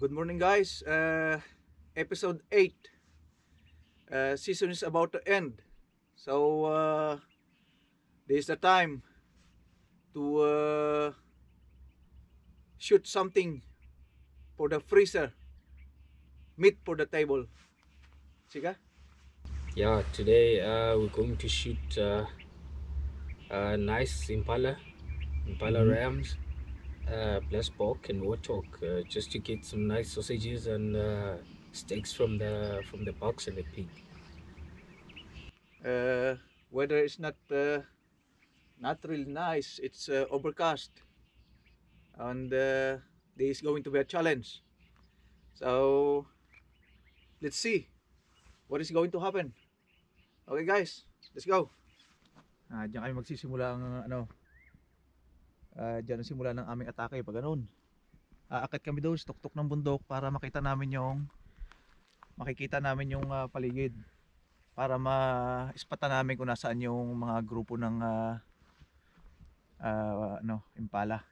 Good morning, guys. Uh, episode 8. Uh, season is about to end. So, uh, this is the time to uh, shoot something for the freezer. Meat for the table. Sige? Yeah, today uh, we're going to shoot uh, a nice Impala, Impala Mhm. rams, uh, plus pork and warthog, uh, just to get some nice sausages and uh, steaks from the from the box and the pig. Uh, weather is not uh, not really nice. It's uh, overcast, and uh, this is going to be a challenge. So let's see what is going to happen. Okay, guys, let's go. Ah, diyan kami magsisimula ang ano. Ah, diyan ang simula ng aming atake pag ganun. Aakit kami doon sa tuktok ng bundok para makita namin yung makikita namin yung ah, paligid para ma-ispata namin kung nasaan yung mga grupo ng ah, ah, ano, impala.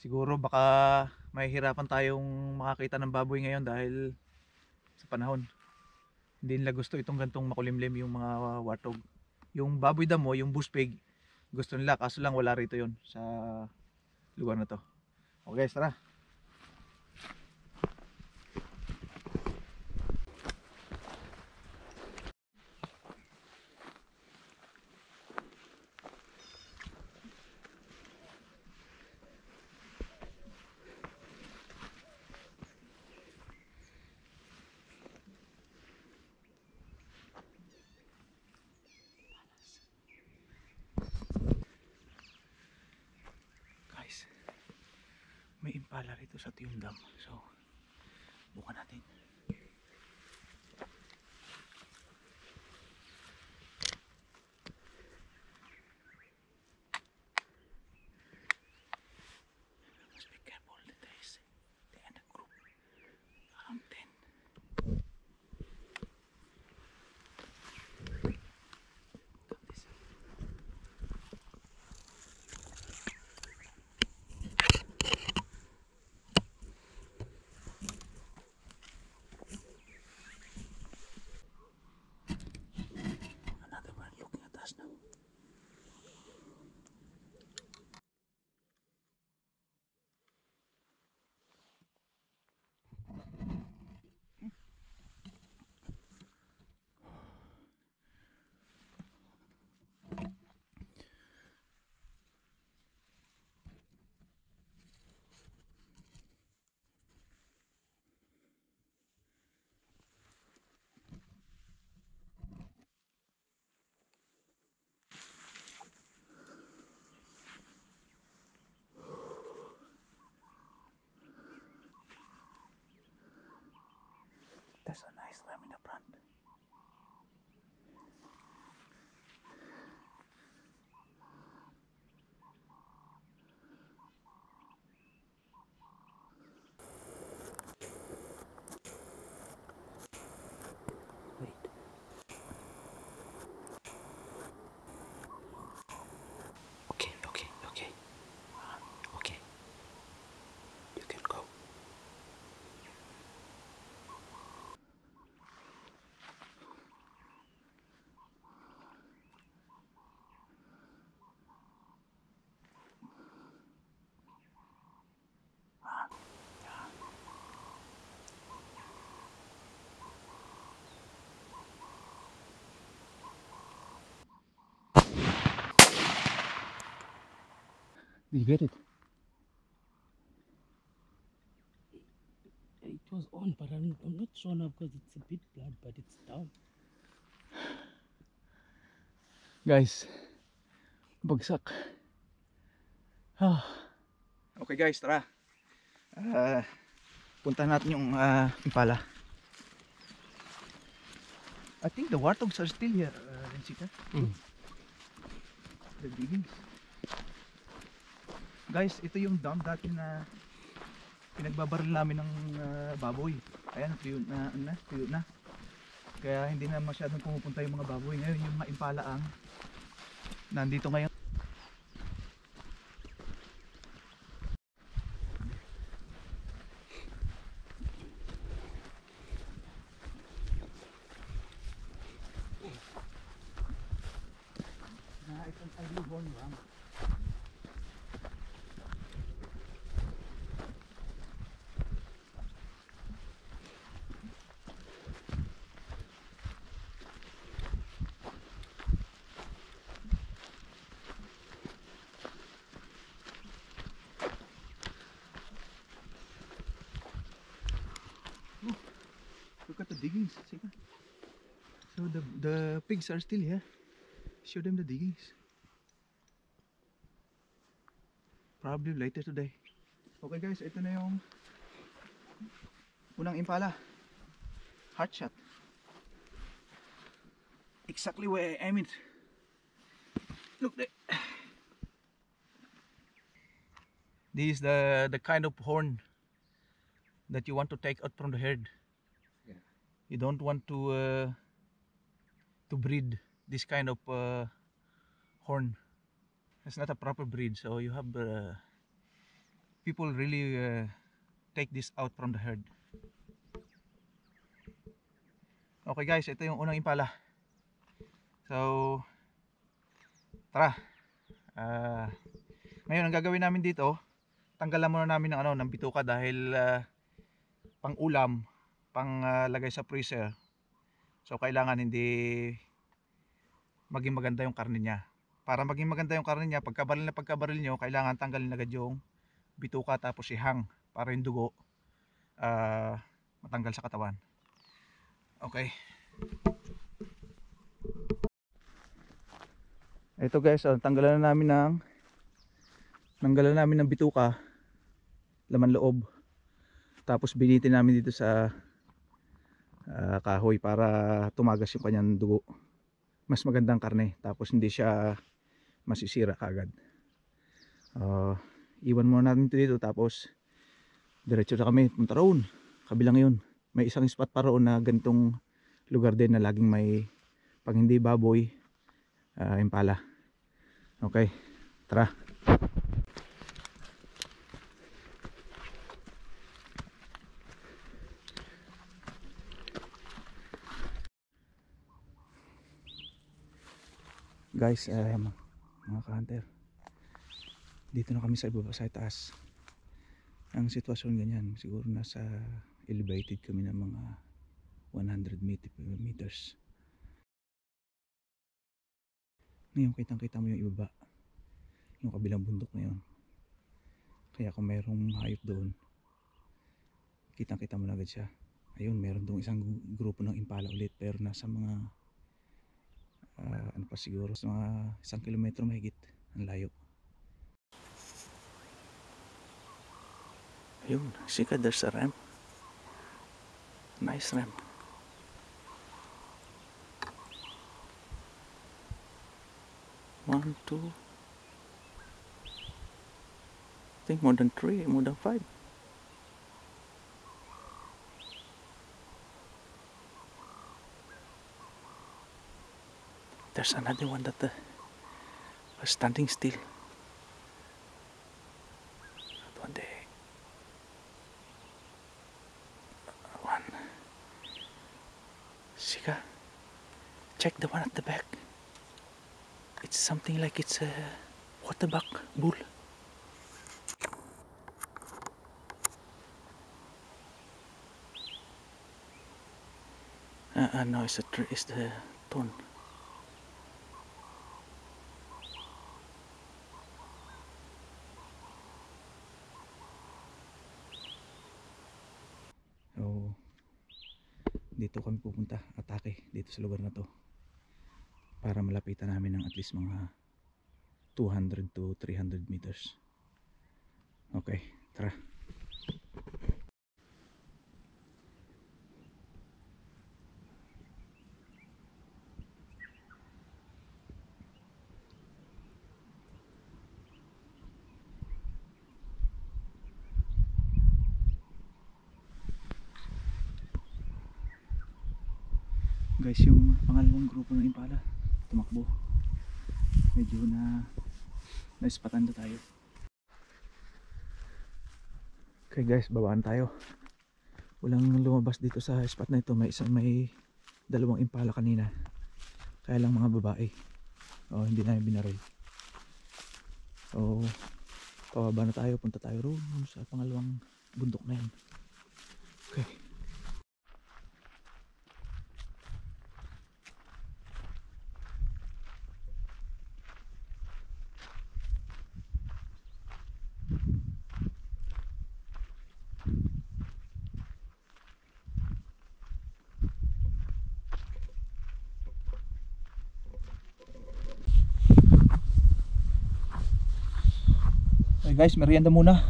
Siguro baka mahihirapan tayong makakita ng baboy ngayon dahil sa panahon. Hindi nila gusto itong gantong makulimlim yung mga wartog. Yung baboy damo, yung bush pig, gusto nila kaso lang wala rito yon sa lugar na to. Okay, guys, tara. Guys, may impala rito sa Tiundam. So, bukan natin. You get it? It was on, but I'm, I'm not sure now because it's a bit blood, but it's down. Guys, bagsak. Ah. Okay guys, tara. Ah, puntahan natin yung ah, impala. I think the warthogs are still here, uh, Rensika. Mm. The diggings. Guys, ito yung dam dati na pinagbabaril namin ng ah, baboy. Ayan, tuyo na, ano na, tuyo na. Kaya hindi na masyadong pumupunta yung mga baboy. Ngayon yung mga impala nandito ngayon. Diggings. So the the pigs are still here. Show them the diggings. Probably later today. Okay guys, ito na yung unang impala. Heart shot. Exactly where I aim it. Look there. This is the the kind of horn that you want to take out from the herd. You don't want to uh, to breed this kind of uh, horn. It's not a proper breed, so you have uh, people really uh, take this out from the herd. Okay guys, ito yung unang impala. So, tara. Ah, ngayon ang gagawin namin dito, tanggalan muna namin ng ano, ng bituka dahil ah, pang ulam, pang ah, lagay sa freezer. So kailangan hindi maging maganda yung karne niya. Para maging maganda yung karne niya, pagkabaril na pagkabaril nyo, kailangan tanggalin agad yung bituka tapos ihang para yung dugo ah, matanggal sa katawan. Okay. Ito guys, oh, tanggalan na namin ng tanggalan namin ng bituka laman loob. Tapos binitin namin dito sa ah, kahoy para tumagas yung kanyang dugo. Mas magandang karne tapos hindi siya masisira kagad. Ah, iwan muna natin ito dito tapos diretso na kami punta roon. Kabilang yun. May isang spot pa roon na ganitong lugar din na laging may pag hindi baboy ah, impala. Okay. Tara. Guys um, mga ka-hunter dito na kami sa ibaba sa taas ang sitwasyon ganyan siguro nasa elevated kami ng mga 100 met- meters. Ngayon kitang kita mo yung ibaba yung kabilang bundok na yun. Kaya kung mayroong hayop doon kitang kita mo na agad siya. Ayun meron doon isang grupo ng impala ulit pero nasa mga ah, ano pa siguro sa mga isang kilometro mahigit ang layo. Ayun sika there's a ramp. Nice ramp. One two. I think more than three more than five there's another one that uh, was standing still. That one there. One. Sika, check the one at the back. It's something like it's a waterbuck bull. Uh, uh, no, it's a. It's the thorn. Dito kami pupunta, atake dito sa lugar na to. Para malapitan namin ng at least mga 200 to 300 meters. Okay, tara. Guys yung pangalawang grupo ng impala tumakbo medyo na naispatan na tayo okay guys babaan tayo walang lumabas dito sa spot na ito may isang may dalawang impala kanina kaya lang mga babae Oh, hindi namin binaril. So, pababa na tayo. Punta tayo roon sa pangalawang bundok na yan. Guys, merienda muna.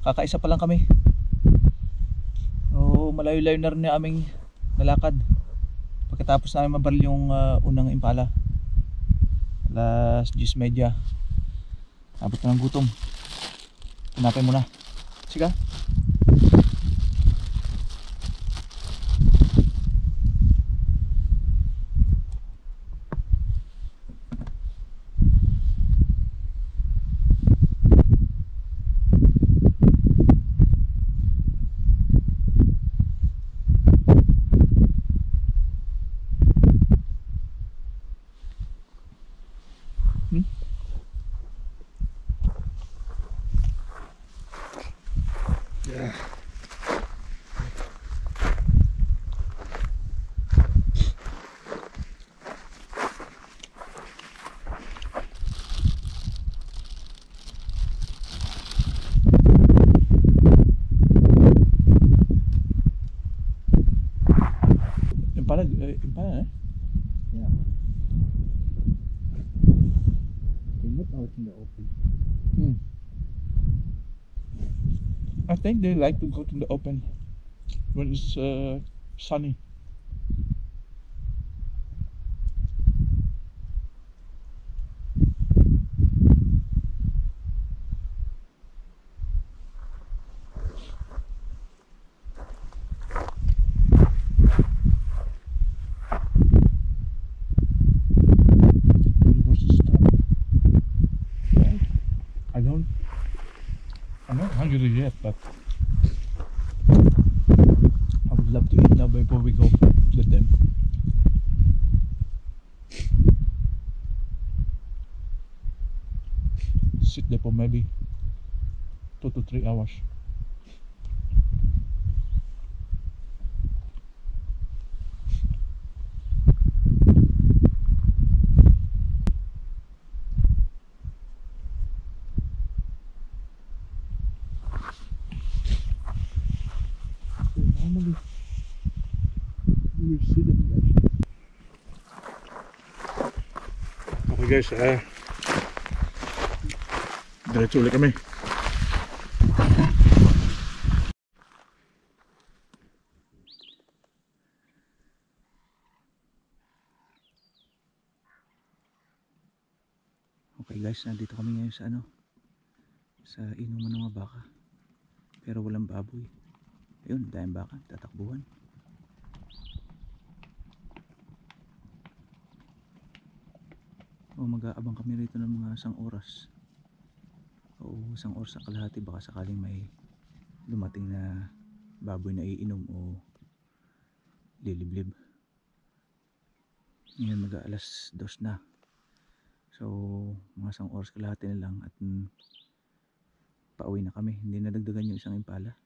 Kakaisa pa lang kami. So, malayo-layo na rin yung aming nalakad. Pagkatapos namin mabaril yung ah, unang impala. Alas 10.30. Abot na ng gutom. Tinapay muna. Sige. Eh. Yeah. They're not out in the open. Hmm. I think they like to go to the open when it's uh, sunny. What's the stop? I don't. I'm not hungry yet, but I would love to eat now before we go with them. Sit there for maybe two to three hours. Okay guys, ah. Diretso ulit kami. Okay guys, nandito kami ngayon sa ano sa inuman ng mga baka. Pero walang baboy. Ayun, dahil baka, tatakbuhan. O mag-aabang kami rito ng mga isang oras. O isang oras sa kalahati baka sakaling may dumating na baboy na iinom o liliblib. Ngayon mag alas dos na. So mga isang oras kalahati na lang at mm, pauwi na kami. Hindi nadagdagan yung isang impala.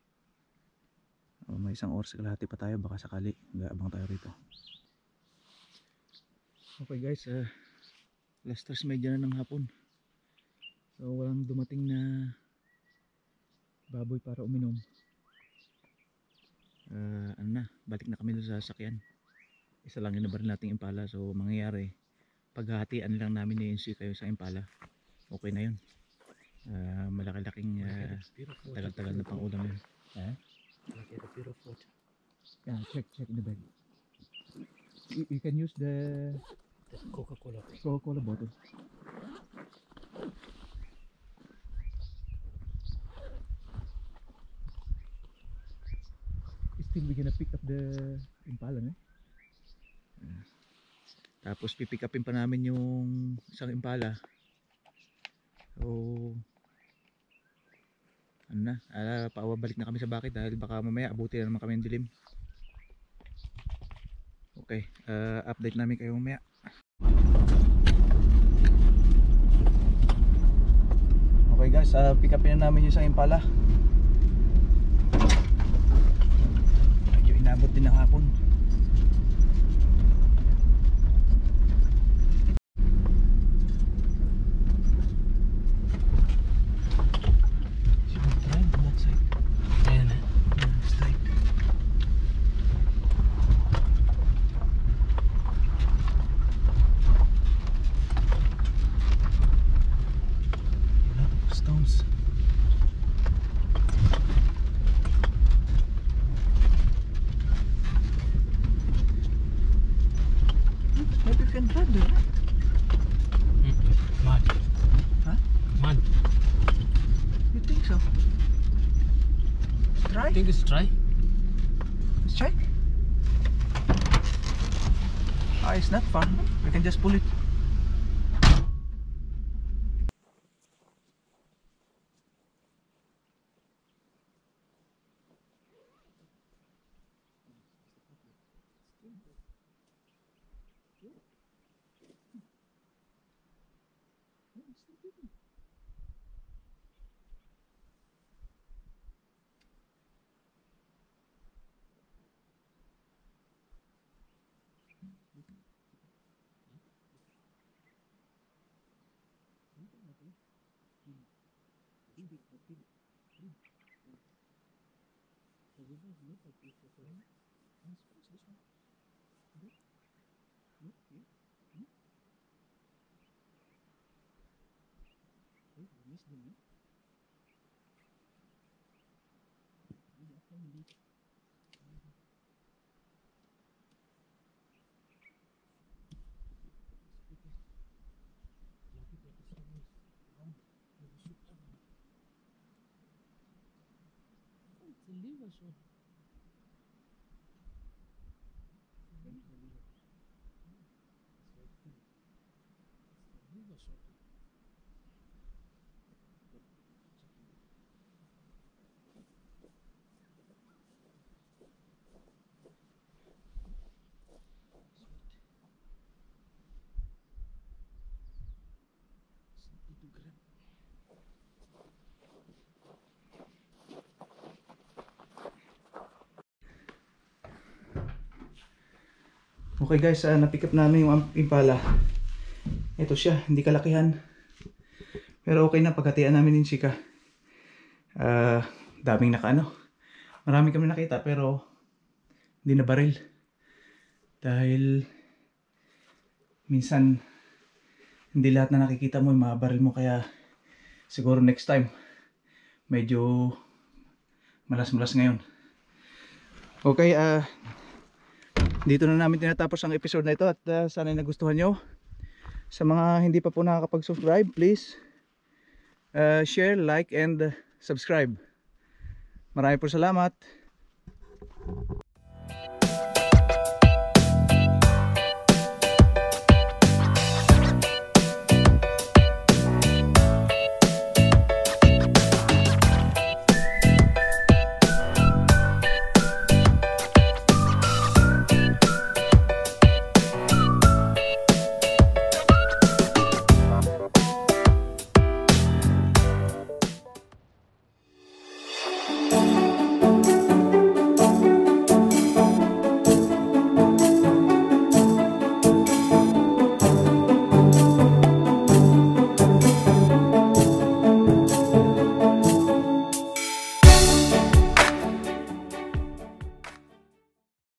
O, may isang oras kalahati pa tayo baka sakali mag-aabang tayo rito. Okay guys, ah alas tres medya na ng hapon. So walang dumating na baboy para uminom. Ah, ano na, balik na kami sa sasakyan. Isa lang yung nabaril nating impala. So mangyayari, paghahatian lang namin ni Ensi kayo sa impala. Okay na yun. Ah, malaki-laking ah, tagal-tagal na pang ulam yun. Water. Yeah, check, check in the bag. You, you can use The Coca-Cola. Coca-Cola bottle. Still we gonna pick up the impala eh? Tapos pipick upin pa namin yung isang impala. So ano na, ah, paawabalik na kami sa bakit dahil baka mamaya abuti na naman kami ng dilim. Okay, ah, update namin kayo mamaya. Okay guys, ah, uh, pick upin na namin yung isang impala. Medyo inabot din ng hapon. Think it's dry. Let's check. Ah, it's not far. We can just pull it. It's a lieber schon. Lieber schon. Okay guys, uh, na-pick up namin yung impala. Ito siya, hindi kalakihan. Pero okay na, pagkatian namin yung chika. Ah, daming naka ano. Marami kami nakita pero hindi na baril. Dahil minsan hindi lahat na nakikita mo yung mga baril mo kaya siguro next time medyo malas-malas ngayon. Okay, ah dito na namin tinatapos ang episode na ito at uh, sana ay nagustuhan nyo. Sa mga hindi pa po nakakapag-subscribe, please uh, share, like, and subscribe. Marami po salamat.